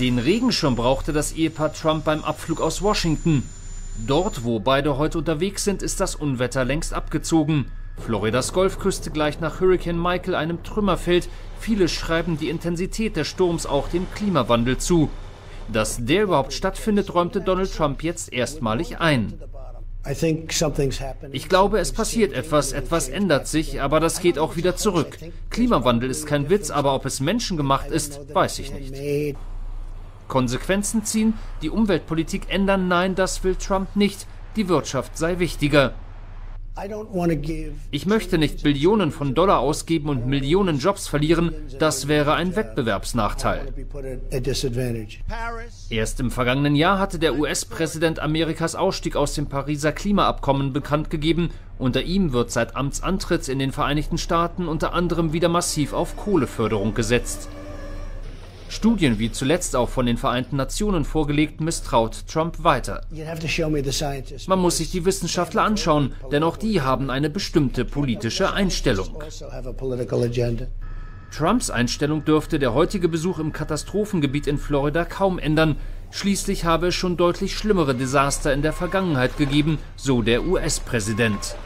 Den Regenschirm brauchte das Ehepaar Trump beim Abflug aus Washington. Dort, wo beide heute unterwegs sind, ist das Unwetter längst abgezogen. Floridas Golfküste gleich nach Hurricane Michael einem Trümmerfeld. Viele schreiben die Intensität des Sturms auch dem Klimawandel zu. Dass der überhaupt stattfindet, räumte Donald Trump jetzt erstmalig ein. Ich glaube, es passiert etwas, etwas ändert sich, aber das geht auch wieder zurück. Klimawandel ist kein Witz, aber ob es menschengemacht ist, weiß ich nicht. Konsequenzen ziehen, die Umweltpolitik ändern, nein, das will Trump nicht. Die Wirtschaft sei wichtiger. Ich möchte nicht Billionen von Dollar ausgeben und Millionen Jobs verlieren, das wäre ein Wettbewerbsnachteil. Erst im vergangenen Jahr hatte der US-Präsident Amerikas Ausstieg aus dem Pariser Klimaabkommen bekannt gegeben. Unter ihm wird seit Amtsantritt in den Vereinigten Staaten unter anderem wieder massiv auf Kohleförderung gesetzt. Studien wie zuletzt auch von den Vereinten Nationen vorgelegt misstraut Trump weiter. Man muss sich die Wissenschaftler anschauen, denn auch die haben eine bestimmte politische Einstellung. Trumps Einstellung dürfte der heutige Besuch im Katastrophengebiet in Florida kaum ändern. Schließlich habe es schon deutlich schlimmere Desaster in der Vergangenheit gegeben, so der US-Präsident.